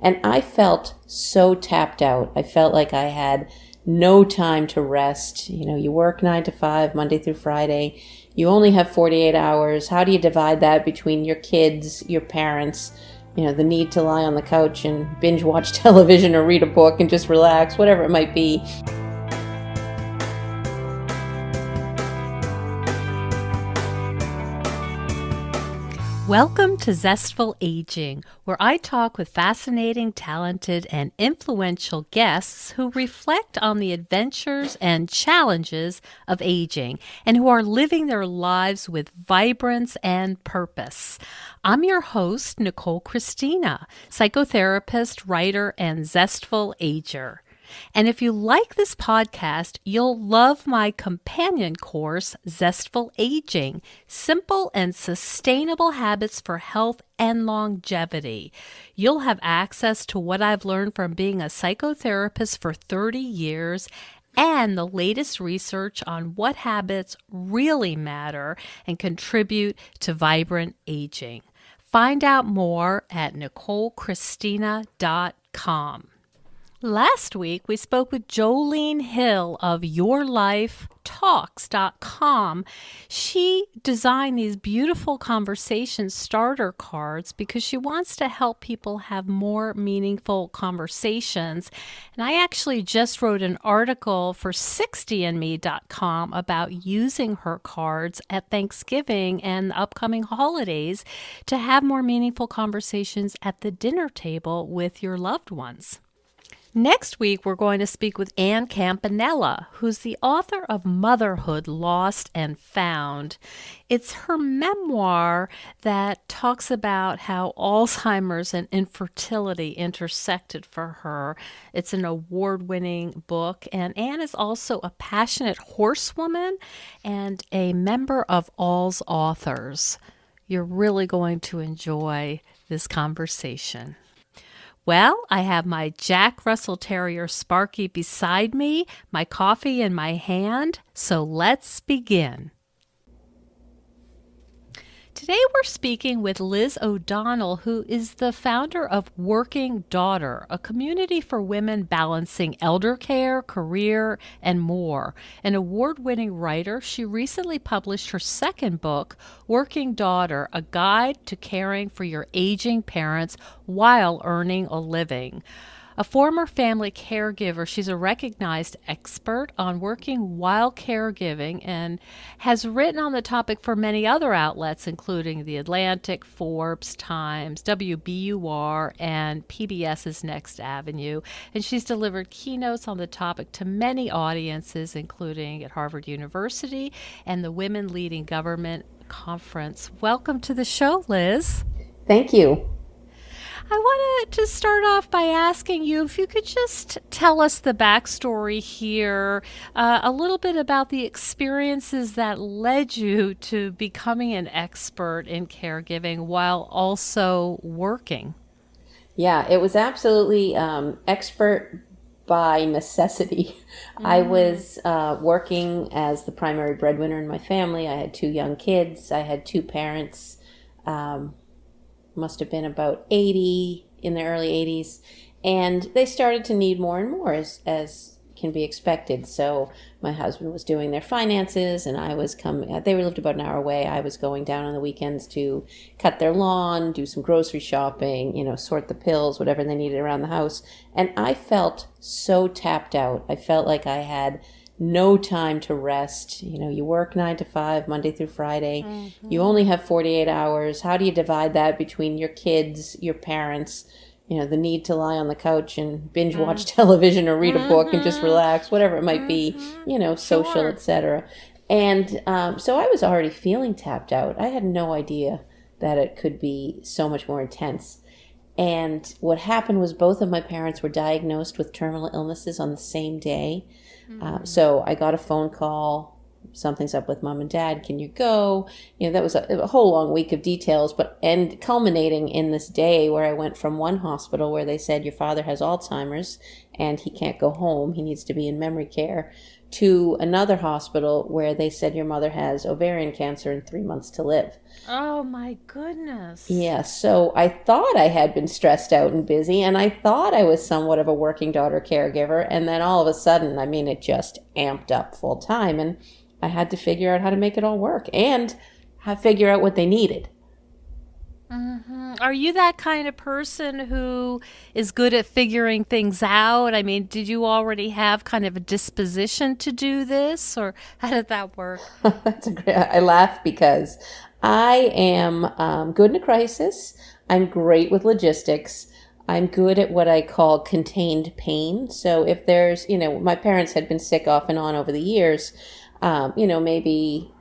And I felt so tapped out. I felt like I had no time to rest. You know, you work nine to five, Monday through Friday. You only have 48 hours. How do you divide that between your kids, your parents, you know, the need to lie on the couch and binge watch television or read a book and just relax, whatever it might be? Welcome to Zestful Aging, where I talk with fascinating, talented, and influential guests who reflect on the adventures and challenges of aging and who are living their lives with vibrance and purpose. I'm your host, Nicole Christina, psychotherapist, writer, and zestful ager. And if you like this podcast, you'll love my companion course, Zestful Aging Simple and Sustainable Habits for Health and Longevity. You'll have access to what I've learned from being a psychotherapist for 30 years and the latest research on what habits really matter and contribute to vibrant aging. Find out more at NicoleChristina.com. Last week, we spoke with Jolene Hill of YourLifeTalks.com. She designed these beautiful conversation starter cards because she wants to help people have more meaningful conversations. And I actually just wrote an article for 60andme.com about using her cards at Thanksgiving and upcoming holidays to have more meaningful conversations at the dinner table with your loved ones. Next week, we're going to speak with Ann Campanella, who's the author of Motherhood Lost and Found. It's her memoir that talks about how Alzheimer's and infertility intersected for her. It's an award winning book, and Ann is also a passionate horsewoman and a member of AlzAuthors. You're really going to enjoy this conversation. Well, I have my Jack Russell Terrier Sparky beside me, my coffee in my hand, so let's begin. Today we're speaking with Liz O'Donnell, who is the founder of Working Daughter, a community for women balancing elder care, career, and more. An award winning writer, she recently published her second book, Working Daughter A Guide to Caring for Your Aging Parents While Earning a Living. A former family caregiver, she's a recognized expert on working while caregiving and has written on the topic for many other outlets, including The Atlantic, Forbes, Times, WBUR, and PBS's Next Avenue. And she's delivered keynotes on the topic to many audiences, including at Harvard University and the Women Leading Government Conference. Welcome to the show, Liz. Thank you. I wanted to start off by asking you if you could just tell us the backstory here, uh, a little bit about the experiences that led you to becoming an expert in caregiving while also working. Yeah, it was absolutely um, expert by necessity. Mm. I was uh, working as the primary breadwinner in my family. I had two young kids. I had two parents. Um, must have been about 80 in the early 80s. And they started to need more and more as, as can be expected. So my husband was doing their finances and I was coming, uh, they lived about an hour away. I was going down on the weekends to cut their lawn, do some grocery shopping, you know, sort the pills, whatever they needed around the house. And I felt so tapped out. I felt like I had no time to rest. You know, you work nine to five, Monday through Friday. Mm-hmm. You only have 48 hours. How do you divide that between your kids, your parents, you know, the need to lie on the couch and binge mm-hmm. watch television or read mm-hmm. a book and just mm-hmm. relax, whatever it might be, mm-hmm. you know, social, sure. etc. And um, so I was already feeling tapped out. I had no idea that it could be so much more intense. And what happened was both of my parents were diagnosed with terminal illnesses on the same day. Uh, mm-hmm. so I got a phone call something's up with mom and dad. Can you go? You know, that was a, a whole long week of details, but and culminating in this day where I went from one hospital where they said your father has Alzheimer's and he can't go home. He needs to be in memory care to another hospital where they said your mother has ovarian cancer and three months to live. Oh my goodness. Yeah, so I thought I had been stressed out and busy, and I thought I was somewhat of a working daughter caregiver, and then all of a sudden, I mean, it just amped up full time, and I had to figure out how to make it all work and figure out what they needed. Mm-hmm. Are you that kind of person who is good at figuring things out? I mean, did you already have kind of a disposition to do this, or how did that work? That's a great. I laugh because I am um, good in a crisis. I'm great with logistics. I'm good at what I call contained pain. So if there's, you know, my parents had been sick off and on over the years. Um, you know, maybe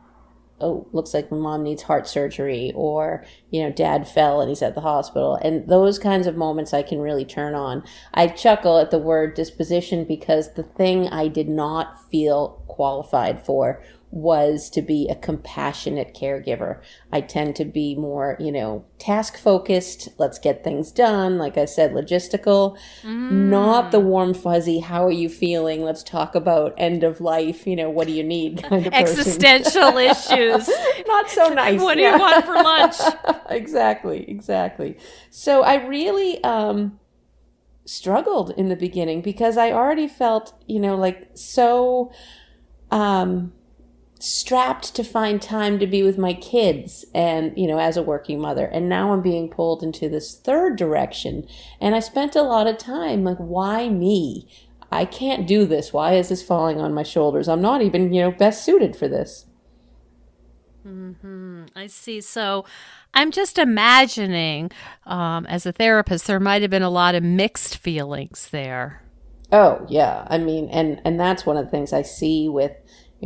oh, looks like my mom needs heart surgery, or, you know, dad fell and he's at the hospital. And those kinds of moments I can really turn on. I chuckle at the word disposition because the thing I did not feel qualified for was to be a compassionate caregiver. I tend to be more, you know, task focused. Let's get things done. Like I said, logistical, mm. not the warm, fuzzy, how are you feeling? Let's talk about end of life. You know, what do you need? Kind of Existential issues. not so nice. What do yeah. you want for lunch? exactly. Exactly. So I really, um, struggled in the beginning because I already felt, you know, like so, um, strapped to find time to be with my kids and you know as a working mother. And now i'm being pulled into this third direction. And i spent a lot of time like why me? I can't do this. Why is this falling on my shoulders? I'm not even you know best suited for this. Hmm i see. So i'm just imagining um, as a therapist there might have been a lot of mixed feelings there. Oh yeah. I mean and and that's one of the things i see with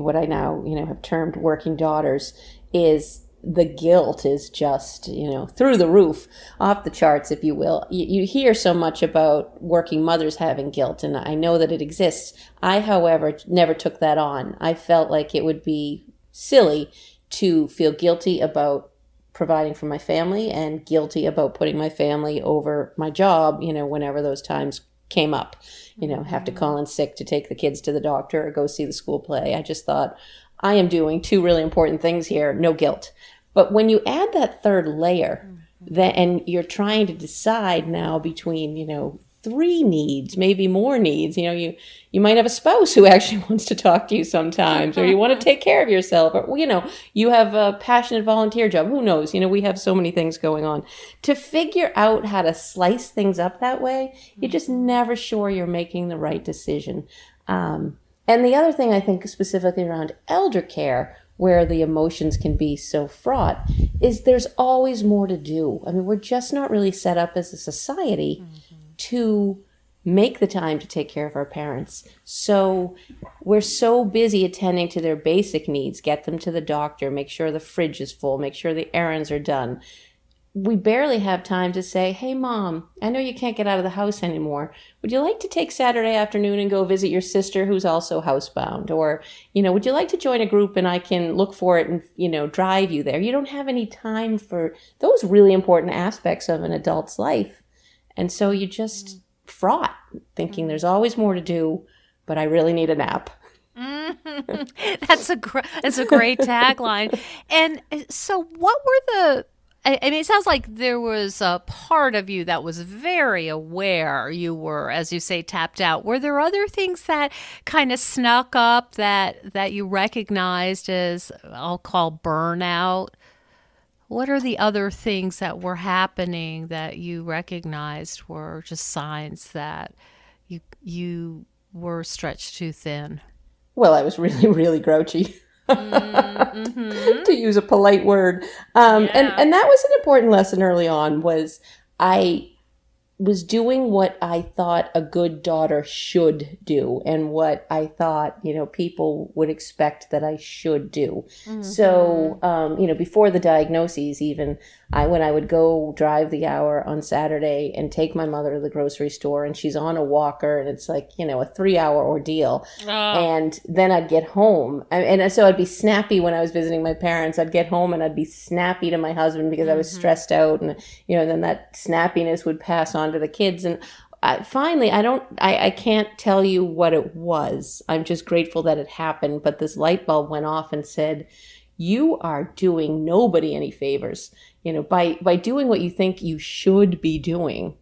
what I now, you know, have termed working daughters is the guilt is just, you know, through the roof, off the charts, if you will. You, you, hear so much about working mothers having guilt, and I know that it exists. I, however, never took that on. I felt like it would be silly to feel guilty about providing for my family and guilty about putting my family over my job, you know, whenever those times came up you know, have to call in sick to take the kids to the doctor or go see the school play. I just thought, I am doing two really important things here, no guilt. But when you add that third layer, mm-hmm. that and you're trying to decide now between, you know, three needs, maybe more needs. You know, you you might have a spouse who actually wants to talk to you sometimes, or you want to take care of yourself, or you know, you have a passionate volunteer job. Who knows? You know, we have so many things going on. To figure out how to slice things up that way, you're just never sure you're making the right decision. Um, and the other thing I think specifically around elder care, where the emotions can be so fraught, is there's always more to do. I mean, we're just not really set up as a society. Mm-hmm to make the time to take care of our parents. So we're so busy attending to their basic needs, get them to the doctor, make sure the fridge is full, make sure the errands are done. We barely have time to say, Hey, mom, I know you can't get out of the house anymore. Would you like to take Saturday afternoon and go visit your sister who's also housebound? Or, you know, would you like to join a group and I can look for it and, you know, drive you there? You don't have any time for those really important aspects of an adult's life and so you just mm. fraught thinking there's always more to do, but I really need a nap. that's a gr- that's a great tagline. And uh, so, what were the? I, I mean, it sounds like there was a part of you that was very aware. You were, as you say, tapped out. Were there other things that kind of snuck up that that you recognized as I'll call burnout? What are the other things that were happening that you recognized were just signs that you you were stretched too thin? Well, I was really, really grouchy. Mm-hmm. to use a polite word. Um, yeah. and, and that was an important lesson early on was I was doing what I thought a good daughter should do and what I thought, you know, people would expect that I should do. Mm-hmm. So, um, you know, before the diagnoses, even I, when I would go drive the hour on Saturday and take my mother to the grocery store and she's on a walker and it's like, you know, a three hour ordeal. Oh. And then I'd get home. And so I'd be snappy when I was visiting my parents. I'd get home and I'd be snappy to my husband because mm-hmm. I was mm-hmm. stressed out. And, you know, then that snappiness would pass on to the kids. And I, finally, I don't, I, I can't tell you what it was. I'm just grateful that it happened. But this light bulb went off and said, you are doing nobody any favors. You know, by, by doing what you think you should be doing,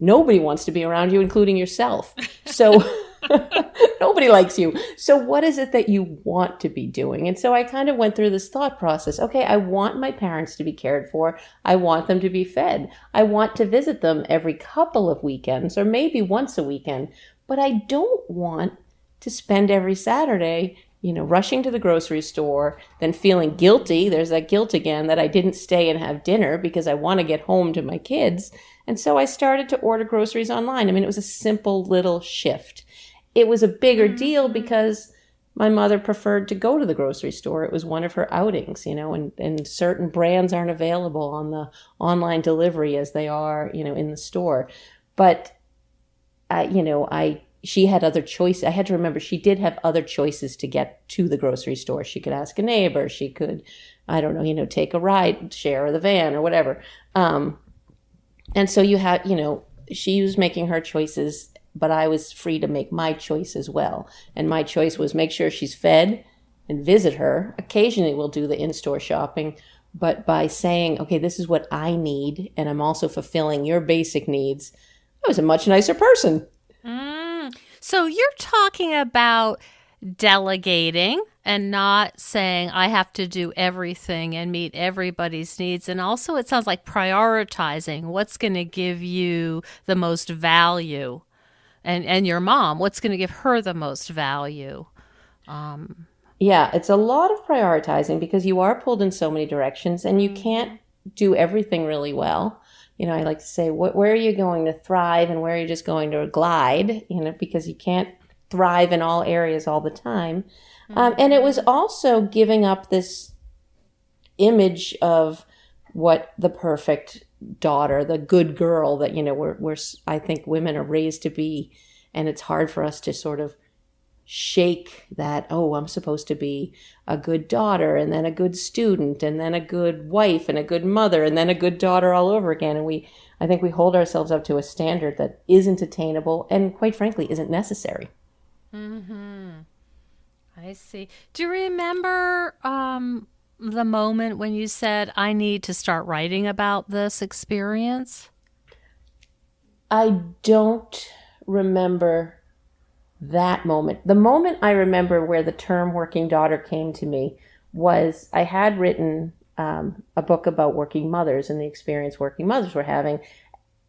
nobody wants to be around you, including yourself. So, Nobody likes you. So, what is it that you want to be doing? And so, I kind of went through this thought process. Okay, I want my parents to be cared for. I want them to be fed. I want to visit them every couple of weekends or maybe once a weekend. But I don't want to spend every Saturday, you know, rushing to the grocery store, then feeling guilty. There's that guilt again that I didn't stay and have dinner because I want to get home to my kids. And so I started to order groceries online. I mean, it was a simple little shift it was a bigger mm-hmm. deal because my mother preferred to go to the grocery store. It was one of her outings, you know, and, and certain brands aren't available on the online delivery as they are, you know, in the store. But, I, you know, I, she had other choices. I had to remember she did have other choices to get to the grocery store. She could ask a neighbor. She could, I don't know, you know, take a ride, share the van or whatever. Um, and so you had, you know, she was making her choices but I was free to make my choice as well. And my choice was make sure she's fed and visit her. Occasionally we'll do the in-store shopping, but by saying, okay, this is what I need, and I'm also fulfilling your basic needs, I was a much nicer person. Mm. So you're talking about delegating and not saying I have to do everything and meet everybody's needs. And also, it sounds like prioritizing what's going to give you the most value and and your mom what's going to give her the most value um, yeah it's a lot of prioritizing because you are pulled in so many directions and you can't mm-hmm. do everything really well you know i like to say what, where are you going to thrive and where are you just going to glide you know because you can't thrive in all areas all the time mm-hmm. um, and it was mm-hmm. also giving up this image of what the perfect daughter, the good girl that, you know, we're, we're, I think women are raised to be. And it's hard for us to sort of shake that, oh, I'm supposed to be a good daughter and then a good student and then a good wife and a good mother and then a good daughter all over again. And we, I think we hold ourselves up to a standard that isn't attainable and quite frankly isn't necessary. Hmm. I see. Do you remember um, the moment when you said, I need to start writing about this experience? I don't remember that moment. The moment I remember where the term working daughter came to me was I had written um, a book about working mothers and the experience working mothers were having.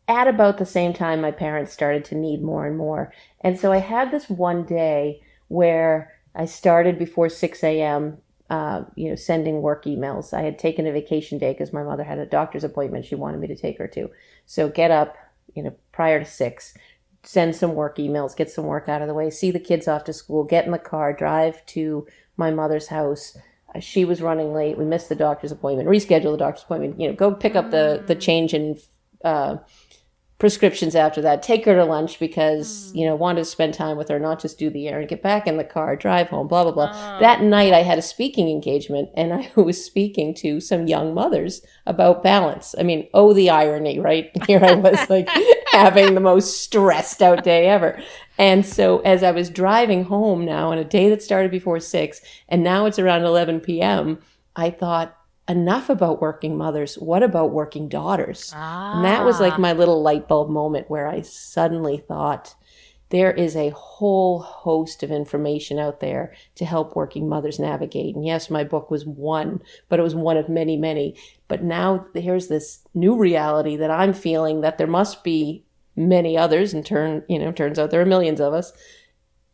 At about the same time, my parents started to need more and more. And so I had this one day where I started before 6 a.m uh, you know, sending work emails. I had taken a vacation day because my mother had a doctor's appointment she wanted me to take her to. So get up, you know, prior to six, send some work emails, get some work out of the way, see the kids off to school, get in the car, drive to my mother's house. Uh, she was running late. We missed the doctor's appointment. Reschedule the doctor's appointment. You know, go pick up the the change in uh, prescriptions after that. Take her to lunch because, mm. you know, wanted to spend time with her, not just do the errand, get back in the car, drive home, blah, blah, blah. Oh. That night I had a speaking engagement and I was speaking to some young mothers about balance. I mean, oh, the irony, right? Here I was like having the most stressed out day ever. And so as I was driving home now on a day that started before six and now it's around 11 p.m., I thought, enough about working mothers. What about working daughters? Ah. And that was like ah. my little light bulb moment where I suddenly thought there is a whole host of information out there to help working mothers navigate. And yes, my book was one, but it was one of many, many. But now here's this new reality that I'm feeling that there must be many others and turn, you know, turns out there are millions of us.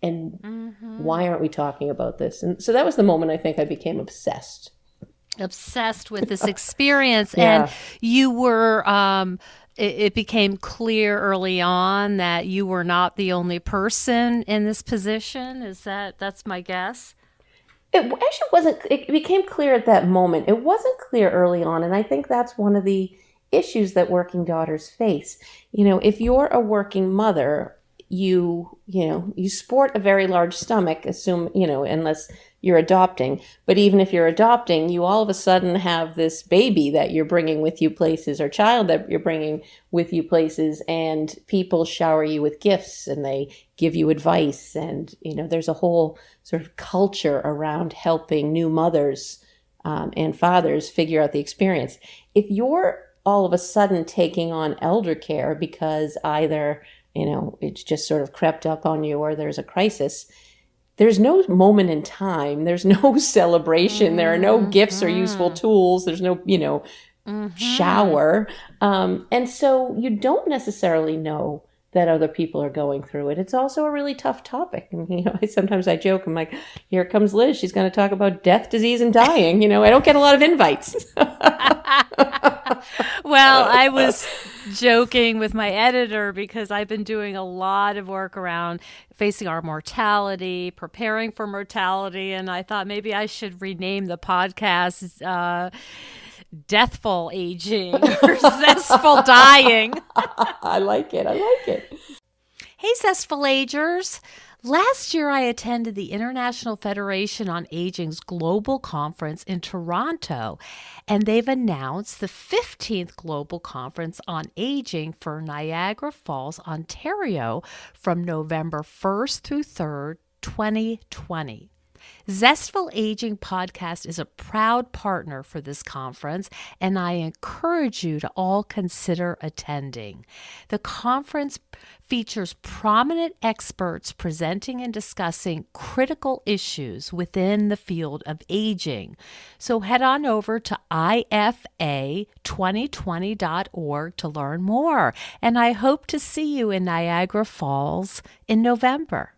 And mm-hmm. why aren't we talking about this? And so that was the moment I think I became obsessed obsessed with this experience yeah. and you were um, it, it became clear early on that you were not the only person in this position. Is that that's my guess? It actually wasn't. It became clear at that moment. It wasn't clear early on, and I think that's one of the issues that working daughters face. You know, if you're a working mother, you you know you sport a very large stomach. Assume you know unless you're adopting. But even if you're adopting, you all of a sudden have this baby that you're bringing with you places or child that you're bringing with you places and people shower you with gifts and they give you advice and you know there's a whole sort of culture around helping new mothers um, and fathers figure out the experience. If you're all of a sudden taking on elder care because either you know it's just sort of crept up on you or there's a crisis there's no moment in time there's no celebration mm-hmm. there are no gifts or useful mm-hmm. tools there's no you know mm-hmm. shower um, and so you don't necessarily know that other people are going through. It it's also a really tough topic. And you know I, sometimes i joke i'm like here comes liz. She's going to talk about death disease and dying. You know i don't get a lot of invites. Well i was joking with my editor because I've been doing a lot of work around facing our mortality, preparing for mortality, and I thought maybe I should rename the podcast uh, Deathful Aging or Zestful Dying. I like it. I like it. Hey, Zestful Agers. Last year, I attended the International Federation on Aging's global conference in Toronto, and they've announced the 15th Global Conference on Aging for Niagara Falls, Ontario from November 1st through 3rd, 2020. Zestful Aging Podcast is a proud partner for this conference, and I encourage you to all consider attending. The conference features prominent experts presenting and discussing critical issues within the field of aging. So head on over to ifa2020.org to learn more, and I hope to see you in Niagara Falls in November.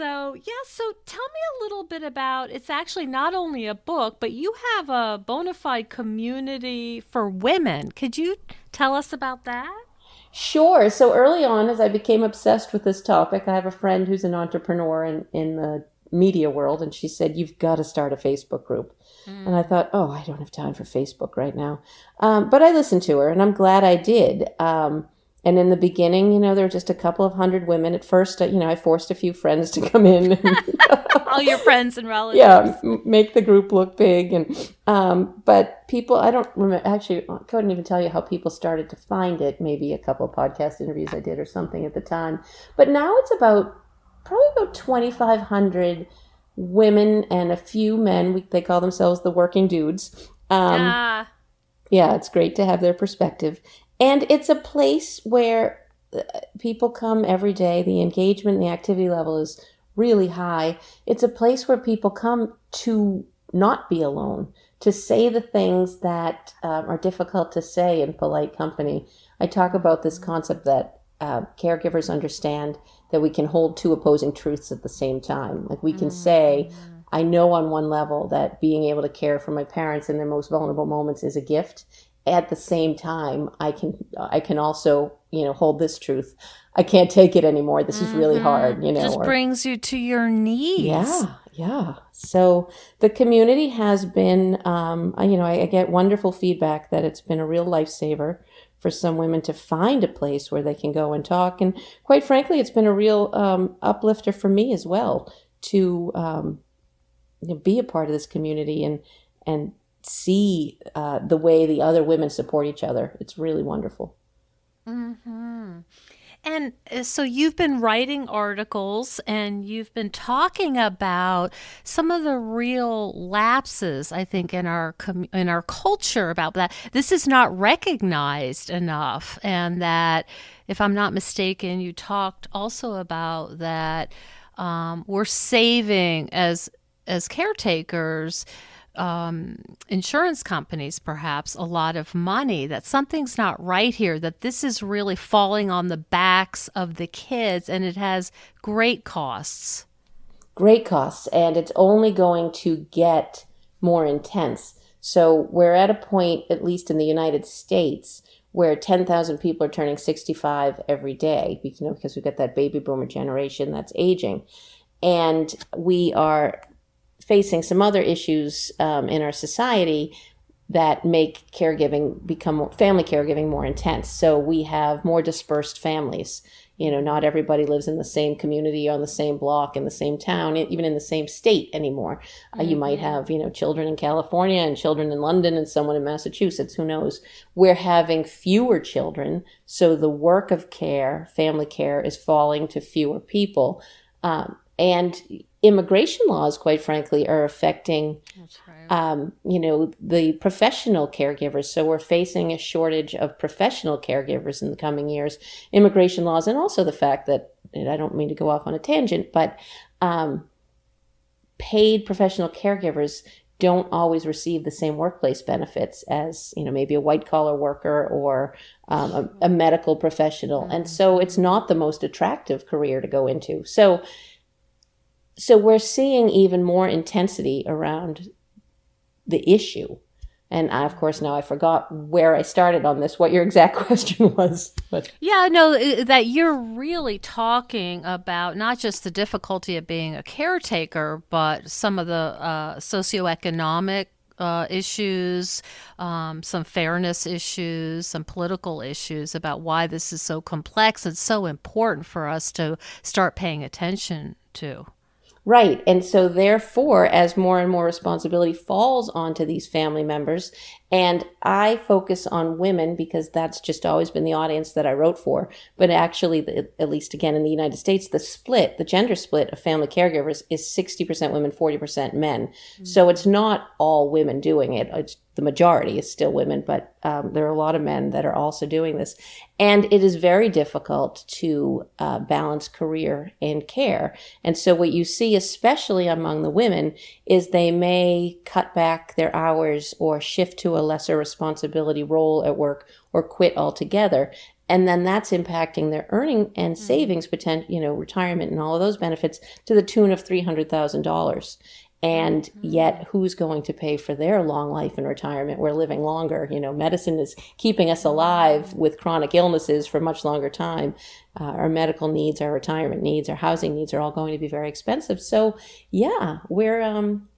So, yeah, so tell me a little bit about it's actually not only a book, but you have a bona fide community for women. Could you tell us about that? Sure. So, early on, as I became obsessed with this topic, I have a friend who's an entrepreneur in, in the media world, and she said, You've got to start a Facebook group. Mm. And I thought, Oh, I don't have time for Facebook right now. Um, but I listened to her, and I'm glad I did. Um, and in the beginning, you know, there were just a couple of hundred women. At first, uh, you know, I forced a few friends to come in. All your friends and relatives. Yeah, make the group look big. And um, but people, I don't remember. Actually, I couldn't even tell you how people started to find it. Maybe a couple of podcast interviews I did or something at the time. But now it's about probably about twenty five hundred women and a few men. We, they call themselves the working dudes. Um, ah. Yeah, it's great to have their perspective. And it's a place where uh, people come every day. The engagement, the activity level is really high. It's a place where people come to not be alone, to say the things that um, are difficult to say in polite company. I talk about this concept that uh, caregivers understand that we can hold two opposing truths at the same time. Like we can mm-hmm. say, I know on one level that being able to care for my parents in their most vulnerable moments is a gift at the same time i can i can also you know hold this truth. I can't take it anymore. This is really mm-hmm. hard you know just or, brings you to your knees. Yeah yeah. So the community has been um, you know I, I get wonderful feedback that it's been a real lifesaver for some women to find a place where they can go and talk. And quite frankly it's been a real um, uplifter for me as well to um, you know, be a part of this community and and see uh, the way the other women support each other. It's really wonderful. Mm-hmm. And uh, so you've been writing articles and you've been talking about some of the real lapses I think in our in our culture about that this is not recognized enough and that if I'm not mistaken you talked also about that um, we're saving as as caretakers um, insurance companies, perhaps, a lot of money that something's not right here, that this is really falling on the backs of the kids and it has great costs. Great costs, and it's only going to get more intense. So we're at a point, at least in the United States, where 10,000 people are turning 65 every day, you know, because we've got that baby boomer generation that's aging. And we are facing some other issues um, in our society that make caregiving become family caregiving more intense. So we have more dispersed families. You know, not everybody lives in the same community on the same block in the same town, even in the same state anymore. Mm-hmm. Uh, you might mm-hmm. have, you know, children in California and children in London and someone in Massachusetts. Who knows? We're having fewer children, so the work of care, family care, is falling to fewer people. Um, and immigration laws, quite frankly, are affecting, right. um, you know, the professional caregivers. So we're facing a shortage of professional caregivers in the coming years. Immigration laws, and also the fact that I don't mean to go off on a tangent, but um, paid professional caregivers don't always receive the same workplace benefits as you know maybe a white collar worker or um, a, a, medical professional and so it's not the most attractive career to go into so so we're seeing even more intensity around the issue. And I, of course, now I forgot where I started on this, what your exact question was. But yeah, no, that you're really talking about not just the difficulty of being a caretaker, but some of the uh, socioeconomic uh, issues, um, some fairness issues, some political issues about why this is so complex and so important for us to start paying attention to. Right. And so, therefore, as more and more responsibility falls onto these family members, and I focus on women because that's just always been the audience that I wrote for. But actually, the, at least again in the United States, the split, the gender split of family caregivers is 60% women, 40% men. Mm-hmm. So it's not all women doing it. It's, the majority is still women, but um, there are a lot of men that are also doing this. And it is very difficult to uh, balance career and care. And so what you see, especially among the women, is they may cut back their hours or shift to a a lesser responsibility role at work or quit altogether and then that's impacting their earning and mm-hmm. savings potential you know retirement and all of those benefits to the tune of $300000 and mm-hmm. yet who's going to pay for their long life and retirement we're living longer you know medicine is keeping us alive mm-hmm. with chronic illnesses for much longer time uh, our medical needs our retirement needs our housing needs are all going to be very expensive so yeah we're um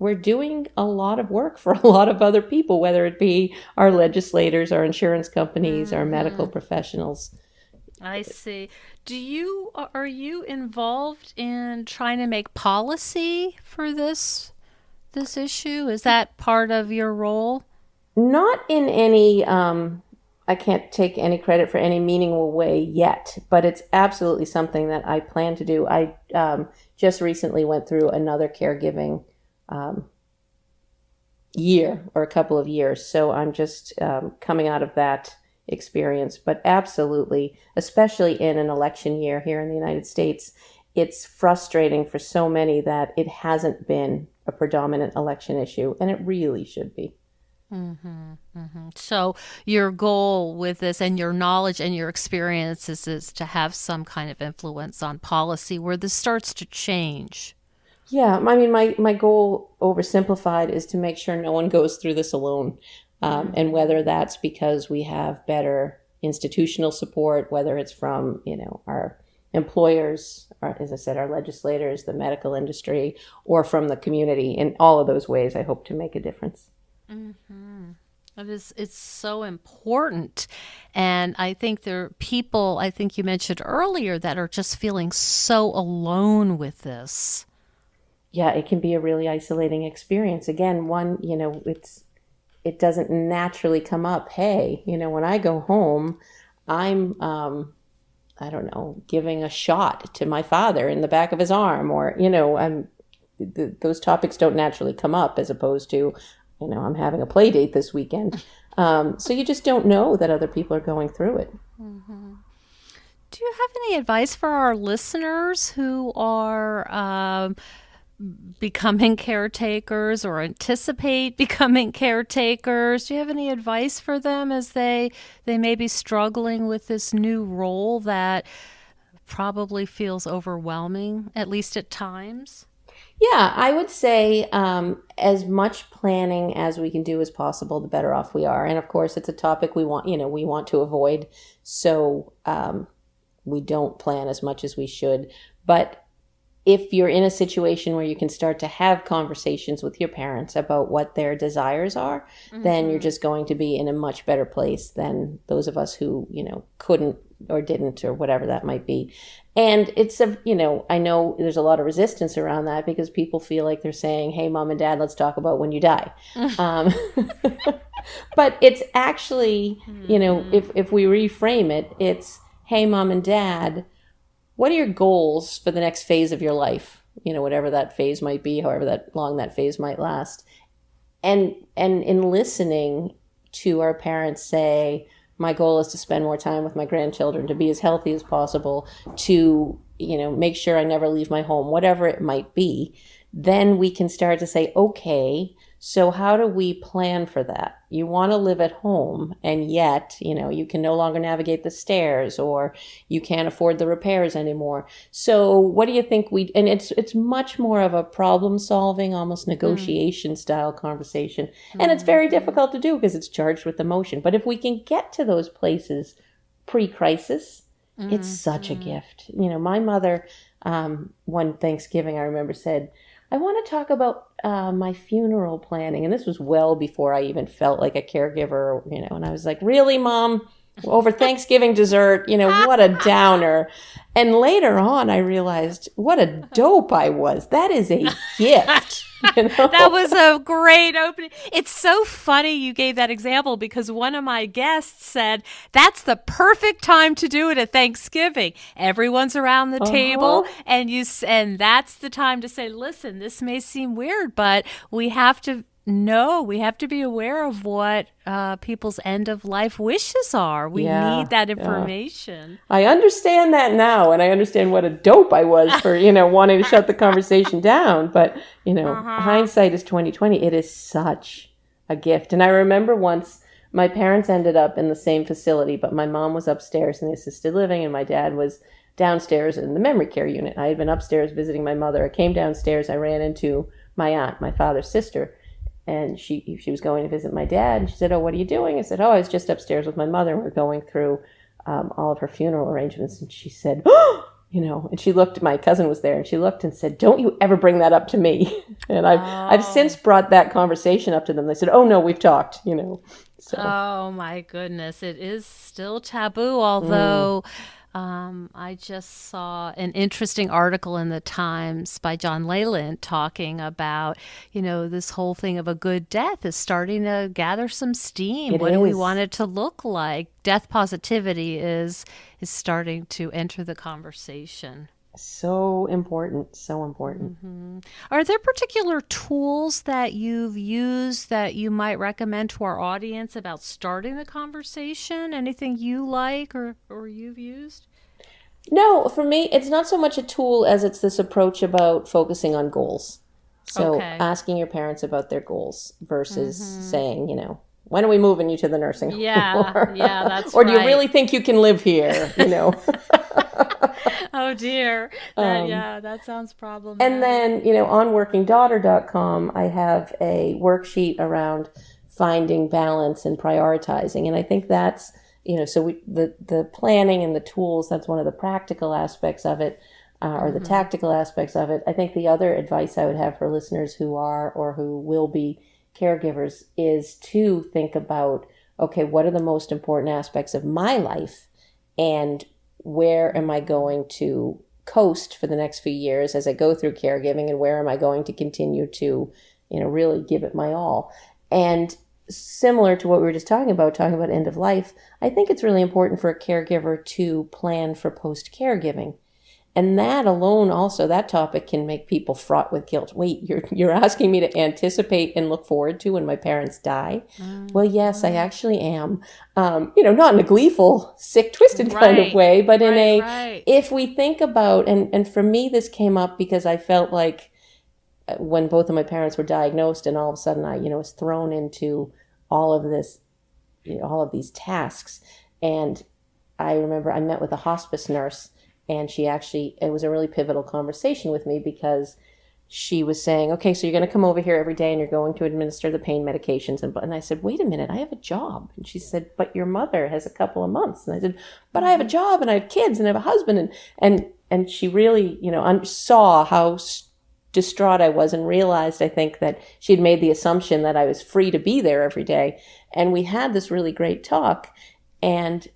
we're doing a lot of work for a lot of other people, whether it be our legislators, our insurance companies, mm-hmm. our medical professionals. I see. Do you are you involved in trying to make policy for this this issue? Is that part of your role? Not in any um, I can't take any credit for any meaningful way yet, but it's absolutely something that I plan to do. I um, just recently went through another caregiving um, year or a couple of years. So I'm just um, coming out of that experience. But absolutely, especially in an election year here in the United States, it's frustrating for so many that it hasn't been a predominant election issue, and it really should be. Mm-hmm, mm-hmm. So, your goal with this and your knowledge and your experiences is to have some kind of influence on policy where this starts to change. Yeah, I mean, my my goal, oversimplified, is to make sure no one goes through this alone, um, and whether that's because we have better institutional support, whether it's from you know our employers, our, as I said, our legislators, the medical industry, or from the community. In all of those ways, I hope to make a difference. Mm-hmm. It is. It's so important, and I think there are people. I think you mentioned earlier that are just feeling so alone with this yeah, it can be a really isolating experience. Again, one, you know, it's it doesn't naturally come up. Hey, you know, when I go home, I'm um, I don't know, giving a shot to my father in the back of his arm, or you know, I'm th- those topics don't naturally come up as opposed to, you know, I'm having a play date this weekend. Um, so you just don't know that other people are going through it. Mm-hmm. Do you have any advice for our listeners who are um, becoming caretakers or anticipate becoming caretakers do you have any advice for them as they they may be struggling with this new role that probably feels overwhelming at least at times Yeah, I would say um, as much planning as we can do as possible, the better off we are. And of course, it's a topic we want, you know, we want to avoid. So um, we don't plan as much as we should. But if you're in a situation where you can start to have conversations with your parents about what their desires are, mm-hmm. then you're mm-hmm. just going to be in a much better place than those of us who, you know, couldn't or didn't or whatever that might be. And it's a, you know, I know there's a lot of resistance around that because people feel like they're saying, hey, mom and dad, let's talk about when you die. um, but it's actually, you know, if, if we reframe it, it's, hey, mom and dad, what are your goals for the next phase of your life? You know, whatever that phase might be, however that long that phase might last. And and in listening to our parents say, my goal is to spend more time with my grandchildren, to be as healthy as possible, to, you know, make sure I never leave my home, whatever it might be, then we can start to say, okay, so, how do we plan for that? You want to live at home, and yet, you know, you can no longer navigate the stairs or you can't afford the repairs anymore. So, what do you think we and it's it's much more of a problem solving, almost mm. negotiation mm. style conversation. Mm. And it's very mm. difficult to do because it's charged with emotion. But if we can get to those places pre-crisis, mm. it's such a gift. You know, my mother um, one Thanksgiving I remember said, I want to talk about uh, my funeral planning. And this was well before I even felt like a caregiver, you know, and I was like, really, mom? Over Thanksgiving dessert, you know, what a downer. And later on, I realized what a dope I was. That is a gift. You know? that was a great opening. It's so funny you gave that example because one of my guests said that's the perfect time to do it at Thanksgiving. Everyone's around the uh-huh. table and you and that's the time to say, "Listen, this may seem weird, but we have to no, we have to be aware of what uh, people's end of life wishes are. We yeah, need that information. Yeah. I understand that now, and I understand what a dope I was for you know wanting to shut the conversation down. But you know, uh-huh. hindsight is twenty twenty. It is such a gift, and I remember once my parents ended up in the same facility, but my mom was upstairs in the assisted living, and my dad was downstairs in the memory care unit. I had been upstairs visiting my mother. I came downstairs. I ran into my aunt, my father's sister and she she was going to visit my dad. And she said, "Oh, what are you doing?" I said, "Oh, I was just upstairs with my mother. and We're going through um, all of her funeral arrangements." And she said, "Oh." You know, and she looked. My cousin was there, and she looked and said, "Don't you ever bring that up to me." And I've oh. I've since brought that conversation up to them. They said, "Oh no, we've talked." You know. So. Oh my goodness, it is still taboo, although. Mm um, I just saw an interesting article in the Times by John Leland talking about, you know, this whole thing of a good death is starting to gather some steam. It what is. do we want it to look like? Death positivity is is starting to enter the conversation so important so important mm-hmm. are there particular tools that you've used that you might recommend to our audience about starting the conversation anything you like or, or you've used no for me it's not so much a tool as it's this approach about focusing on goals so okay. asking your parents about their goals versus mm-hmm. saying you know when are we moving you to the nursing home? Yeah, yeah, that's Or do you really think you can live here? You know. oh dear. That, um, yeah, that sounds problematic. And then, you know, on workingdaughter.com, I have a worksheet around finding balance and prioritizing. And I think that's, you know, so we, the, the planning and the tools, that's one of the practical aspects of it. Uh, or the mm-hmm. tactical aspects of it. I think the other advice I would have for listeners who are or who will be caregivers is to think about okay, what are the most important aspects of my life and where am I going to coast for the next few years as I go through caregiving and where am I going to continue to, you know, really give it my all. And similar to what we were just talking about, talking about end of life, I think it's really important for a caregiver to plan for post caregiving. And that alone also, that topic can make people fraught with guilt. Wait, you're you're asking me to anticipate and look forward to when my parents die? Mm. Well, yes, I actually am. Um, you know, not in a gleeful, sick, twisted right. kind of way, but in a right. if we think about and and for me this came up because I felt like uh, when both of my parents were diagnosed and all of a sudden I, you know, was thrown into all of this, you know, all of these tasks. And I remember I met with a hospice nurse and she actually it was a really pivotal conversation with me because she was saying, okay, so you're going to come over here every day and you're going to administer the pain medications. And, and I said, wait a minute, I have a job. And she said, but your mother has a couple of months. And I said, but I have a mm-hmm. job and I have kids and I have a husband. And, and, and she really, you know, saw how distraught I was and realized, I think, that she had made the assumption that I was free to be there every day. And we had this really great talk. And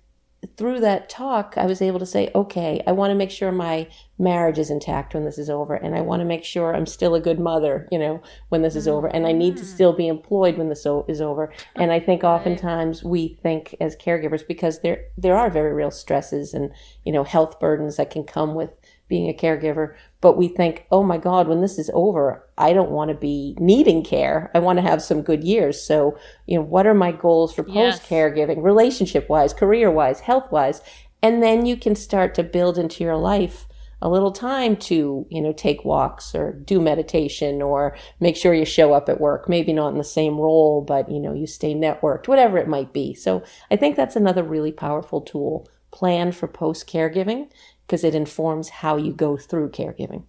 through that talk, I was able to say, okay, I want to make sure my marriage is intact when this is over. And I want to make sure I'm still a good mother, you know, when this is over. And I need to mm. still be employed when this is over. And I think oftentimes we think as caregivers, because there, there are very real stresses and, you know, health burdens that can come with being a caregiver, but we think, oh my God, when this is over, I don't want to be needing care. I want to have some good years. So, you know, what are my goals for post caregiving, relationship wise, career wise, health wise? And then you can start to build into your life a little time to, you know, take walks or do meditation or make sure you show up at work. Maybe not in the same role, but, you know, you stay networked, whatever it might be. So I think that's another really powerful tool. Plan for post caregiving because it informs how you go through caregiving.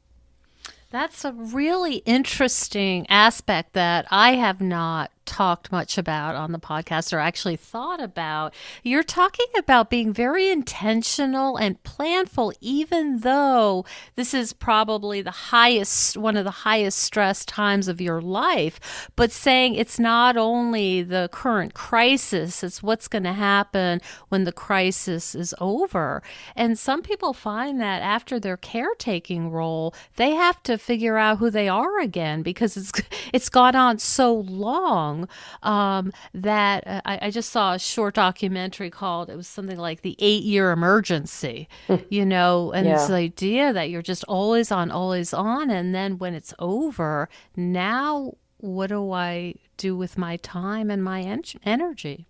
That's a really interesting aspect that I have not talked much about on the podcast or actually thought about. You're talking about being very intentional and planful, even though this is probably the highest, one of the highest stress times of your life, but saying it's not only the current crisis, it's what's going to happen when the crisis is over. And some people find that after their caretaking role, they have to figure out who they are again because it's it's gone on so long um, that uh, I, I, just saw a short documentary called it was something like the eight year emergency hmm. you know and yeah. the idea that you're just always on always on and then when it's over now what do i do with my time and my en- energy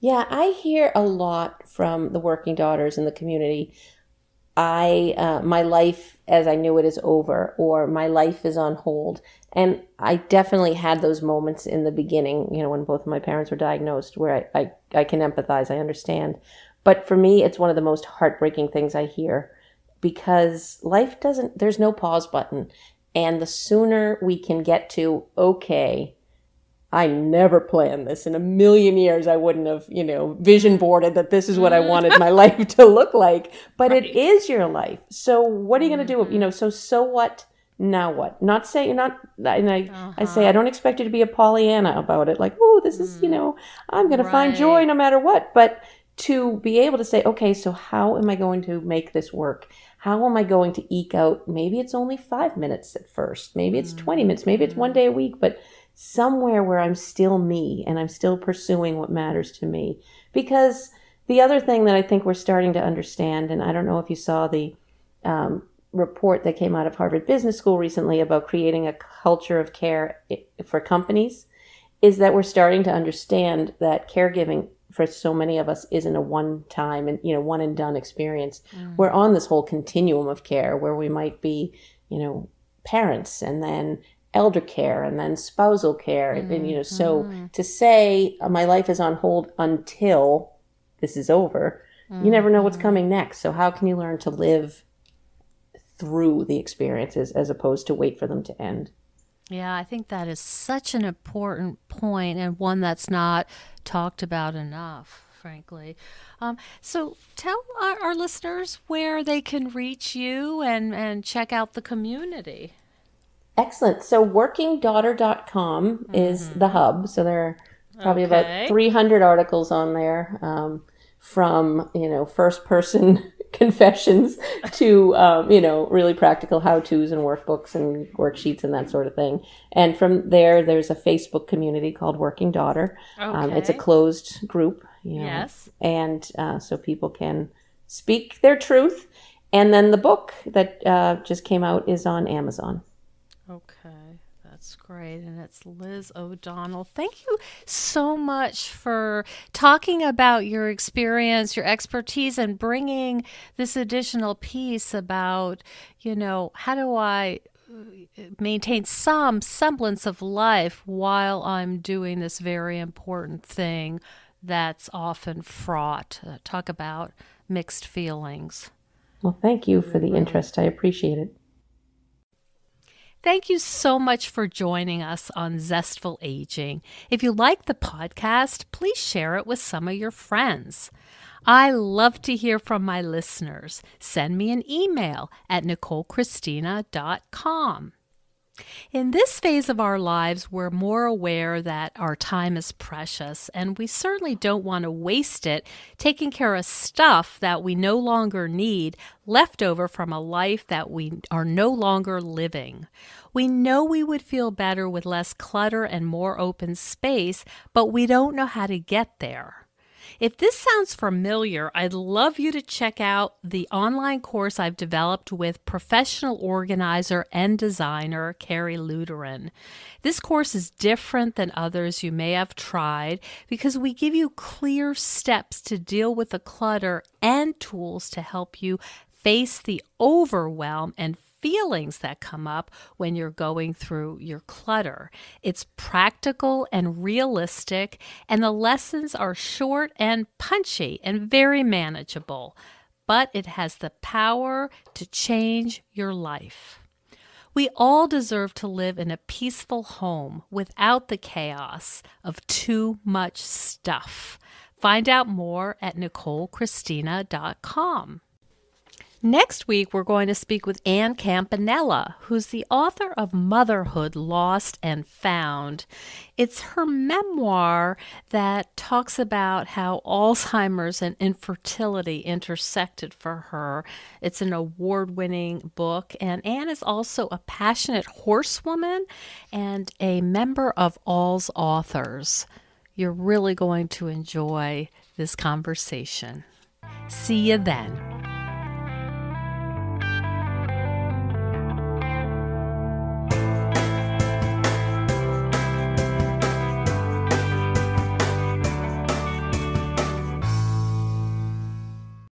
yeah i hear a lot from the working daughters in the community I uh, my life as I knew it is over, or my life is on hold. And I definitely had those moments in the beginning, you know, when both of my parents were diagnosed, where I, I, I can empathize, I understand. But for me, it's one of the most heartbreaking things I hear because life doesn't, there's no pause button. And the sooner we can get to, okay, I never planned this. In a million years, I wouldn't have, you know, vision boarded that this is what I wanted my life to look like. But right. it is your life. So what are you going to do? You mm-hmm. know, so, so what? Now what? Not say, not, and I, uh-huh. I say, I uh-huh. don't expect you to be a Pollyanna about it. Like, oh, this is, you mm. know, I'm going right. to find joy no matter what. But to be able to say, okay, so how am I going to make this work? How am I going to eke out? Maybe it's only five minutes at first. Maybe it's 20 minutes. Maybe it's one mm. day a week, but somewhere where I'm still me and I'm still pursuing what matters to me. Because the other thing that I think we're starting to understand, and I don't know if you saw the um, report that came out of Harvard Business School recently about creating a culture of care for companies, is that we're starting to understand that caregiving for so many of us isn't a one time and you know one and done experience. Mm. We're on this whole continuum of care where we might be, you know, parents and then elder care and then spousal care mm-hmm. and you know so mm-hmm. to say uh, my life is on hold until this is over mm-hmm. you never know what's mm-hmm. coming next so how can you learn to live through the experiences as opposed to wait for them to end yeah i think that is such an important point and one that's not talked about enough frankly. Um, so tell our, our, listeners where they can reach you and, and check out the community. Excellent. So workingdaughter.com mm-hmm. is the hub. So there are probably okay. about 300 articles on there um, from, you know, first person confessions to, um, you know, really practical how to's and workbooks and worksheets and that sort of thing. And from there, there's a Facebook community called Working Daughter. Okay. Um, it's a closed group. You know, yes. And uh, so people can speak their truth. And then the book that uh, just came out is on Amazon. Okay, that's great. And it's Liz O'Donnell. Thank you so much for talking about your experience, your expertise, and bringing this additional piece about, you know, how do I uh, maintain some semblance of life while I'm doing this very important thing that's often fraught. Uh, talk about mixed feelings. Well, thank you for the interest. I appreciate it. Thank you so much for joining us on Zestful Aging. If you like the podcast, please share it with some of your friends. I love to hear from my listeners. Send me an email at nicolechristina.com. In this phase of our lives, we're more aware that our time is precious, and we certainly don't want to waste it taking care of stuff that we no longer need, left over from a life that we are no longer living. We know we would feel better with less clutter and more open space, but we don't know how to get there. If this sounds familiar, I'd love you to check out the online course I've developed with professional organizer and designer Carrie Luderin. This course is different than others you may have tried because we give you clear steps to deal with the clutter and tools to help you face the overwhelm and feelings that come up when you're going through your clutter. It's practical and realistic, and the lessons are short and punchy and very manageable, but it has the power to change your life. We all deserve to live in a peaceful home without the chaos of too much stuff. Find out more at NicoleChristina.com. Next week, we're going to speak with Ann Campanella, who's the author of Motherhood Lost and Found. It's her memoir that talks about how Alzheimer's and infertility intersected for her. It's an award winning book, and Ann is also a passionate horsewoman and a member of AlzAuthors. You're really going to enjoy this conversation. See you then.